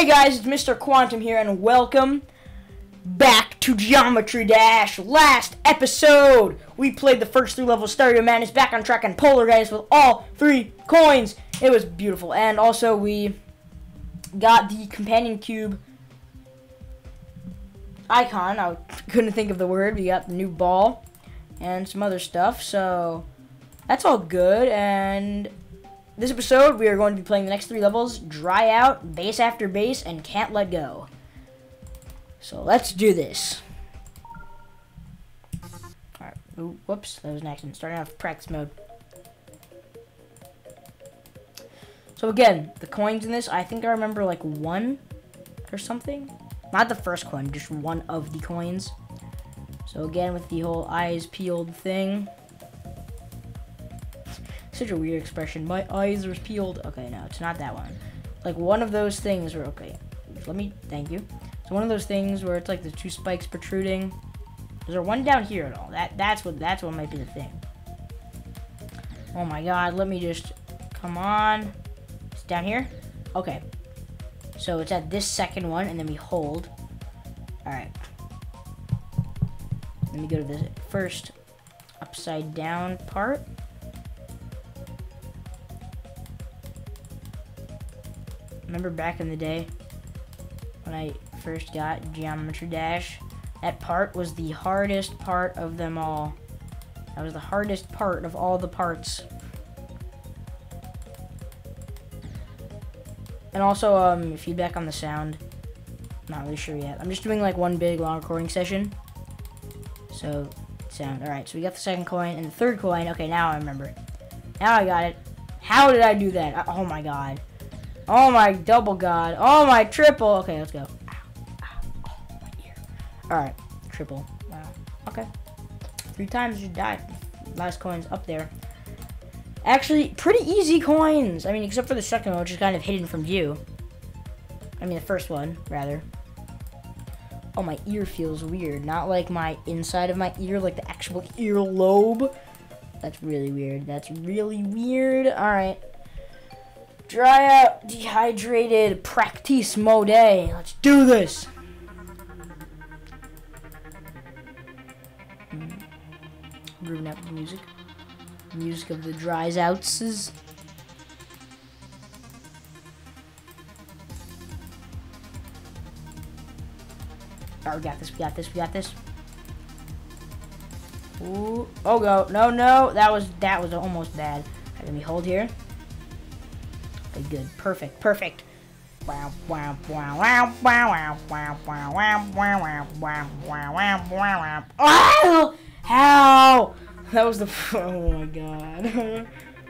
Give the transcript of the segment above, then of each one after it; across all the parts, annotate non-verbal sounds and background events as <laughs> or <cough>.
Hey guys, it's Mr. Quantum here, and welcome back to Geometry Dash. Last episode, we played the first three levels. Stereo Madness back on track and Polargeist with all three coins. It was beautiful, and also we got the companion cube icon. I couldn't think of the word. We got the new ball and some other stuff. So that's all good. And this episode, we are going to be playing the next three levels: Dry Out, Base After Base, and Can't Let Go. So let's do this. Alright, whoops, that was an accident. Starting off practice mode. So again, the coins in this, I think I remember like one or something. Not the first coin, just one of the coins. So again, with the whole eyes peeled thing. Such a weird expression. My eyes are peeled. Okay, no, it's not that one. Like one of those things where, okay, let me, thank you. So one of those things where it's like the two spikes protruding. Is there one down here at all? That That's what, that's what might be the thing. Oh my god, let me just, come on. It's down here? Okay. So it's at this second one, and then we hold. Alright. Let me go to the first upside down part. Remember back in the day when I first got Geometry Dash? That part was the hardest part of them all. That was the hardest part of all the parts. And also, um, feedback on the sound. Not really sure yet. I'm just doing like one big long recording session. So, sound. Alright, so we got the second coin and the third coin. Okay, now I remember. Now I got it. How did I do that? Oh my god. Oh my double god. Oh my triple. Okay, let's go. Oh. Alright, triple. Wow. Okay. Three times you died. Last coin's up there. Actually, pretty easy coins. I mean, except for the second one, which is kind of hidden from view. I mean, the first one, rather. Oh, my ear feels weird. Not like my inside of my ear, like the actual earlobe. That's really weird. That's really weird. Alright. Dry out, dehydrated, practice mode. Let's do this. Grooving out the music. Music of the dries outs. Alright, we got this, we got this, we got this. Ooh, oh go, no, no, that was, that was almost bad. Let me hold here. Okay, good, perfect, perfect. Wow. How? That was the, oh my god.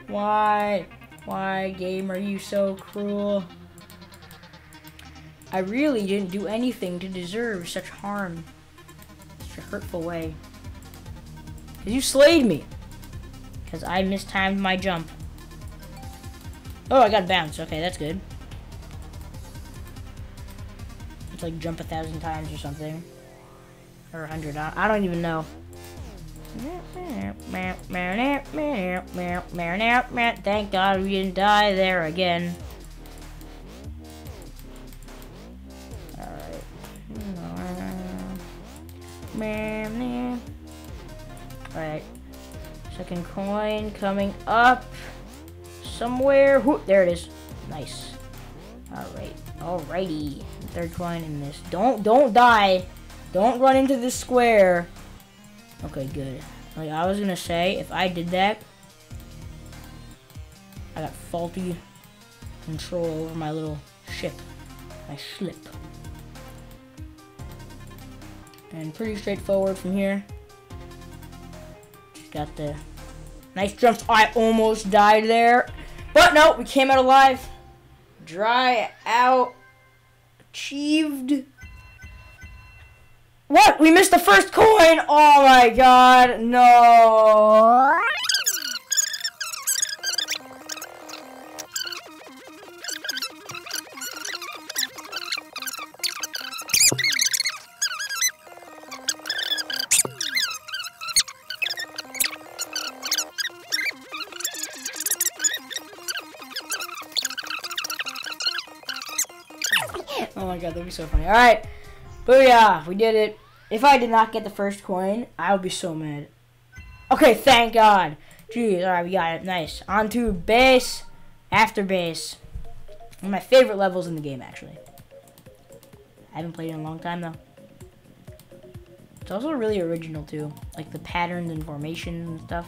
Why? Why, game, are you so cruel? I really didn't do anything to deserve such harm. Such a hurtful way. You slayed me. Because I mistimed my jump. Oh, I got bounced. Okay, that's good. It's like jump a thousand times or something. Or a hundred. I don't even know. Thank God we didn't die there again. Alright. Alright. Second coin coming up. Somewhere. Whoop, there it is. Nice. Alright. Alrighty. Third coin in this. Don't don't die. Don't run into this square. Okay, good. Like I was gonna say, if I did that, I got faulty control over my little ship. My slip. And pretty straightforward from here. Just got the nice jumps. I almost died there. But no, we came out alive. Dry out. Achieved. What? We missed the first coin! Oh my god, no! God, that'd be so funny. Alright. But yeah, we did it. If I did not get the first coin, I would be so mad. Okay, thank God. Jeez, alright, we got it. Nice. On to base. After base. One of my favorite levels in the game, actually. I haven't played in a long time, though. It's also really original, too. Like, the patterns and formations and stuff.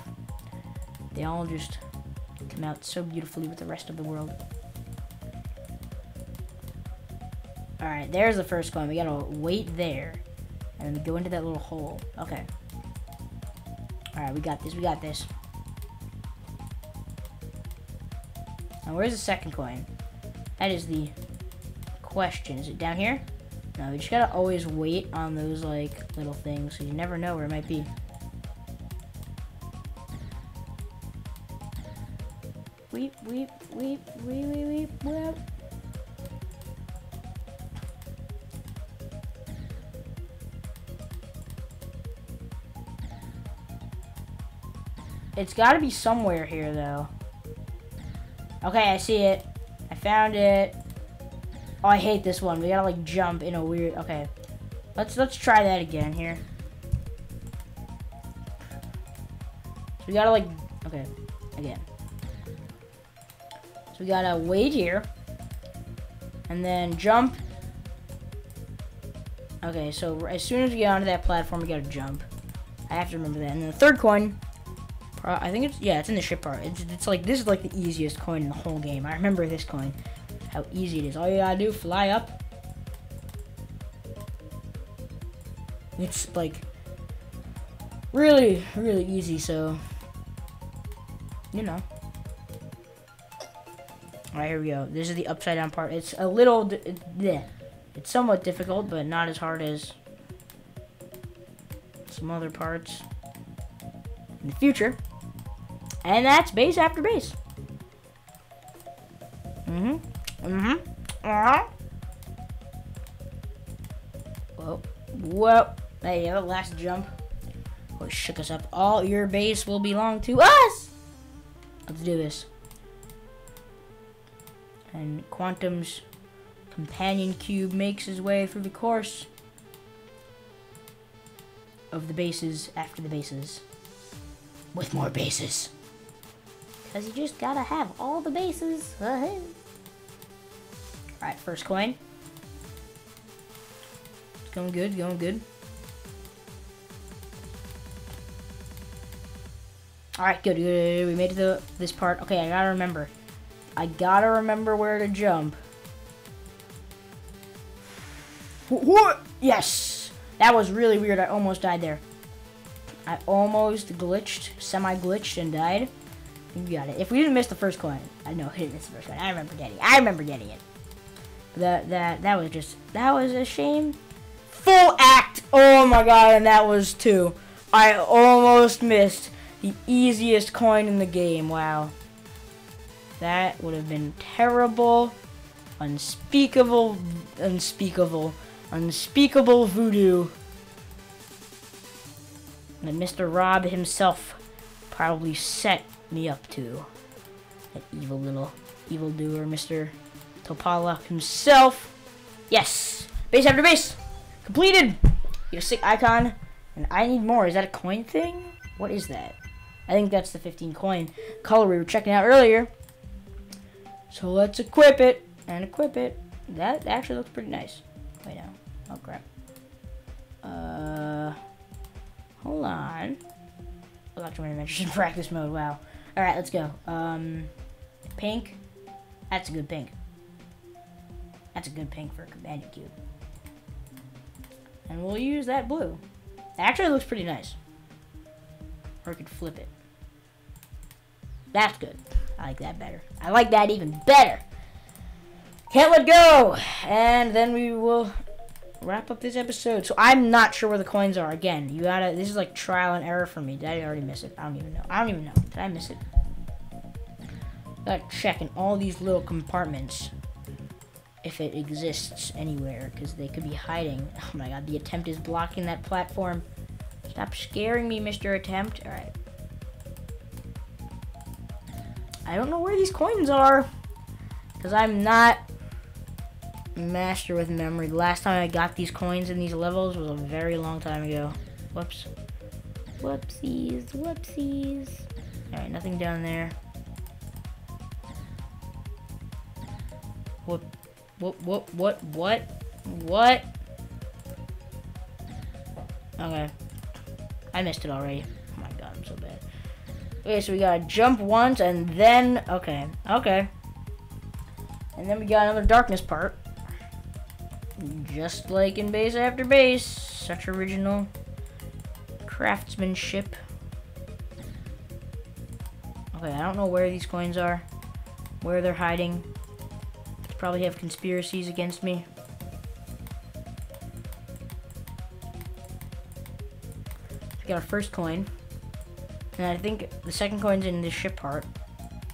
They all just come out so beautifully with the rest of the world. Alright, there's the first coin. We gotta wait there. And then go into that little hole. Okay. Alright, we got this. We got this. Now, where's the second coin? That is the question. Is it down here? No, you just gotta always wait on those, like, little things, so you never know where it might be. Weep, weep, weep, weep, weep, weep, weep. It's gotta be somewhere here, though. Okay, I see it. I found it. Oh, I hate this one. We gotta like jump in a weird. Okay, let's let's try that again here. So we gotta like. Okay, again. So we gotta wait here, and then jump. Okay, so as soon as we get onto that platform, we gotta jump. I have to remember that. And then the third coin I think it's, yeah, it's in the ship part. It's, it's like, this is like the easiest coin in the whole game. I remember this coin. How easy it is. All you gotta do, fly up. It's like, really, really easy, so, you know. Alright, here we go. This is the upside down part. It's a little, it's somewhat difficult, but not as hard as some other parts in the future. And that's base after base. Mm-hmm. Mm-hmm. Uh-huh. Whoa. Whoa. There you go. Last jump. Oh, shook us up. All your base will belong to us! Let's do this. And Quantum's companion cube makes his way through the course of the bases after the bases. With more bases. Because you just gotta have all the bases. Uh-huh. Alright, first coin. It's going good, going good. Alright, good, good, We made to this part. Okay, I gotta remember. I gotta remember where to jump. What? Yes! That was really weird. I almost died there. I almost glitched, semi-glitched, and died. You got it. If we didn't miss the first coin, I know we didn't miss the first coin. I remember getting. It. I remember getting it. That that that was just that was a shame. Full act. Oh my god, and that was two. I almost missed the easiest coin in the game. Wow. That would have been terrible, unspeakable, unspeakable, unspeakable voodoo. And Mr. Rob himself probably set me up to. That evil little evildoer, Mr. Topala himself. Yes! Base after base! Completed! You have a sick icon. And I need more. Is that a coin thing? What is that? I think that's the 15 coin color we were checking out earlier. So let's equip it. And equip it. That actually looks pretty nice. Wait now. Oh crap. Uh, hold on. Electromagnetic <laughs> practice mode. Wow. All right, let's go. Um, pink. That's a good pink. That's a good pink for a companion cube. And we'll use that blue. Actually looks pretty nice. Or we could flip it. That's good. I like that better. I like that even better. Can't let go! And then we will wrap up this episode. So I'm not sure where the coins are. Again, you gotta. This is like trial and error for me. Did I already miss it? I don't even know. I don't even know. Did I miss it? Gotta check in all these little compartments if it exists anywhere because they could be hiding. Oh my god, the attempt is blocking that platform. Stop scaring me, Mr. Attempt. All right. I don't know where these coins are because I'm not master with memory. Last time I got these coins in these levels was a very long time ago. Whoops. Whoopsies, whoopsies. Alright, nothing down there. What, what, what, what, what, what? Okay. I missed it already. Oh my god, I'm so bad. Okay, so we gotta jump once and then, okay, okay. And then we got another darkness part. Just like in base after base. Such original craftsmanship. Okay, I don't know where these coins are. Where they're hiding. They probably have conspiracies against me. We got our first coin. And I think the second coin's in this ship part.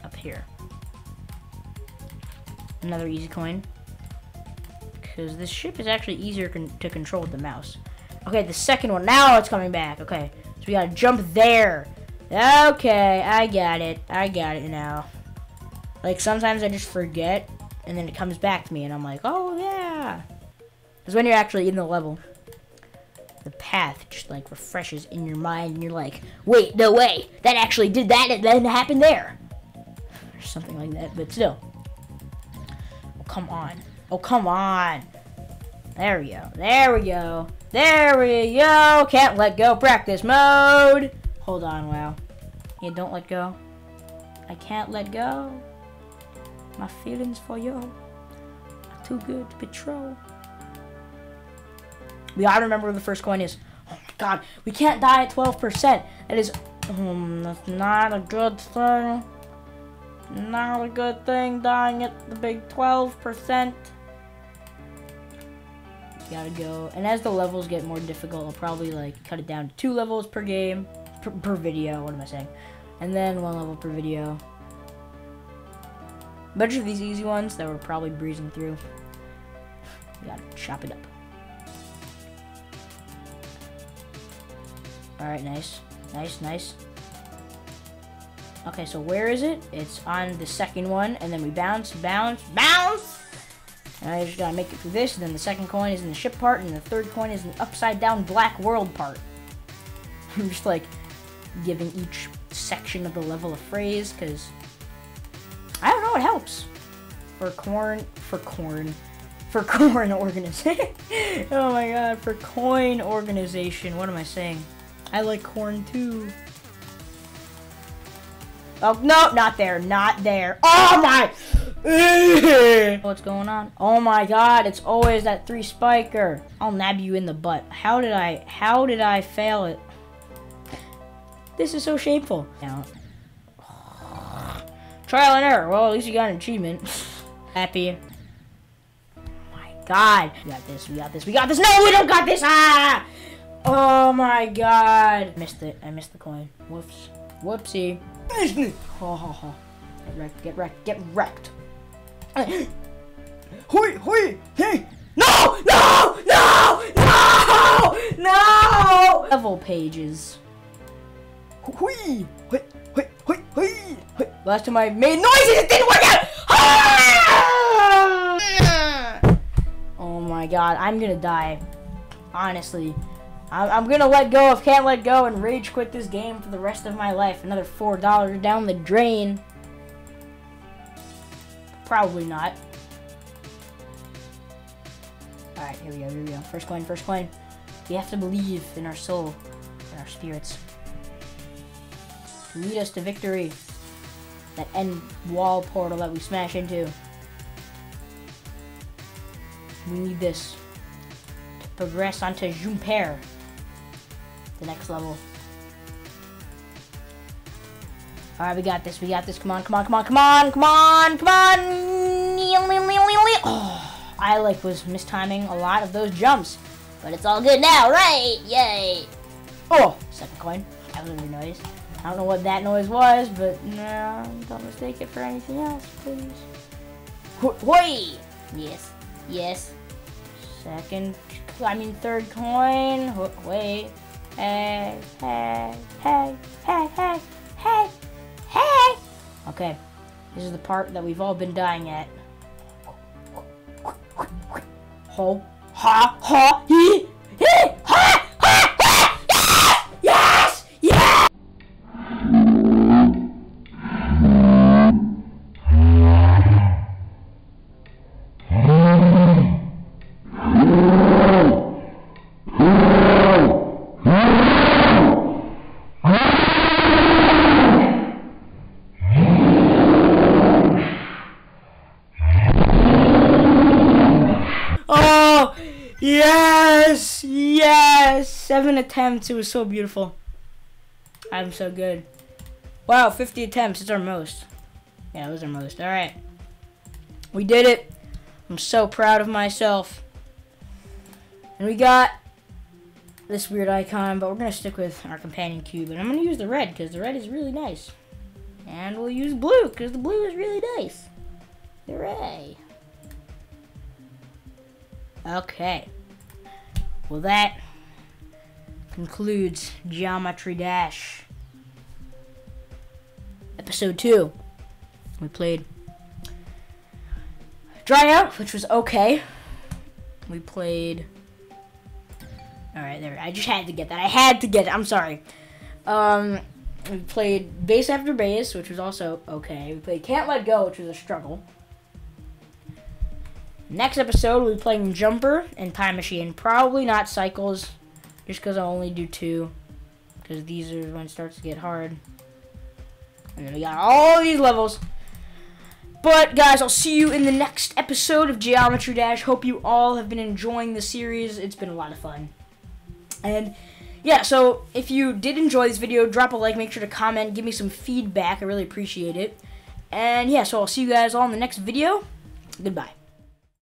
Up here. Another easy coin. Because this ship is actually easier con to control with the mouse. Okay, the second one. Now it's coming back. Okay. So we gotta jump there. Okay, I got it. I got it now. Like, sometimes I just forget, and then it comes back to me, and I'm like, oh, yeah. Because when you're actually in the level, the path just, like, refreshes in your mind, and you're like, wait, no way. That actually did that, and then happened there. Or something like that, but still. Come on. Oh, come on. There we go. There we go. There we go. Can't let go. Practice mode. Hold on, wow. Yeah, don't let go. I can't let go. My feelings for you are too good to betray. We gotta remember where the first coin is. Oh my god, we can't die at 12%. That is, um, that's not a good thing. Not a good thing dying at the big 12% gotta go. And as the levels get more difficult, I'll probably like cut it down to two levels per game, per, per video, what am I saying? And then one level per video. Bunch of these easy ones that we're probably breezing through. We gotta chop it up. Alright, nice. Nice, nice. Okay, so where is it? It's on the second one, and then we bounce, bounce, bounce! And I just gotta make it through this, and then the second coin is in the ship part, and the third coin is in the upside down black world part. <laughs> I'm just like giving each section of the level a phrase, because I don't know, it helps. For corn, for corn, for <laughs> corn organization. <laughs> oh my god, for coin organization. What am I saying? I like corn too. Oh, no, not there, not there. Oh my! <laughs> What's going on? Oh my god, it's always that three spiker. I'll nab you in the butt. How did I, how did I fail it? This is so shameful. Now, <sighs> trial and error. Well, at least you got an achievement. <laughs> Happy. Oh my god. We got this, we got this, we got this. No, we don't got this! Ah! Oh my god. Missed it. I missed the coin. Whoops. Whoopsie. Ho ho ho. Get wrecked, get wrecked, get wrecked. Hoi, hoi, hey! No! No! No! No! No! Level pages. Hoi, hoi, hoi, hoi, hoi. Last time I made noises, it didn't work out! Ah! Oh my god, I'm gonna die. Honestly. I'm, I'm gonna let go of Can't Let Go and rage quit this game for the rest of my life. Another $4 down the drain. Probably not. Alright, here we go, here we go. First coin, first coin. We have to believe in our soul, in our spirits. To lead us to victory. That end wall portal that we smash into. We need this to progress onto Jumper. The next level. Alright, we got this. We got this. Come on, come on, come on, come on, come on, come on. Oh, I like was mistiming a lot of those jumps. But it's all good now, right? Yay. Oh, second coin. That was a weird noise. I don't know what that noise was, but no, don't mistake it for anything else, please. Wait! Yes, yes. Second, I mean third coin. Wait. Hey, hey, Okay, this is the part that we've all been dying at. ho, ha, ha, he, yes, yes. Seven attempts. It was so beautiful. I'm so good. Wow, 50 attempts. It's our most. Yeah, it was our most. All right. We did it. I'm so proud of myself. And we got this weird icon, but we're going to stick with our companion cube. And I'm going to use the red because the red is really nice. And we'll use blue because the blue is really nice. Hooray. Okay. Well, that concludes Geometry Dash. Episode 2. We played Dry Out, which was okay. We played. Alright, there. I just had to get that. I had to get it. I'm sorry. Um, we played Base After Base, which was also okay. We played Can't Let Go, which was a struggle. Next episode, we'll be playing Jumper and Time Machine. Probably not Cycles, just because I'll only do two. Because these are when it starts to get hard. And then we got all these levels. But, guys, I'll see you in the next episode of Geometry Dash. Hope you all have been enjoying the series. It's been a lot of fun. And, yeah, so if you did enjoy this video, drop a like, make sure to comment, give me some feedback. I really appreciate it. And, yeah, so I'll see you guys all in the next video. Goodbye.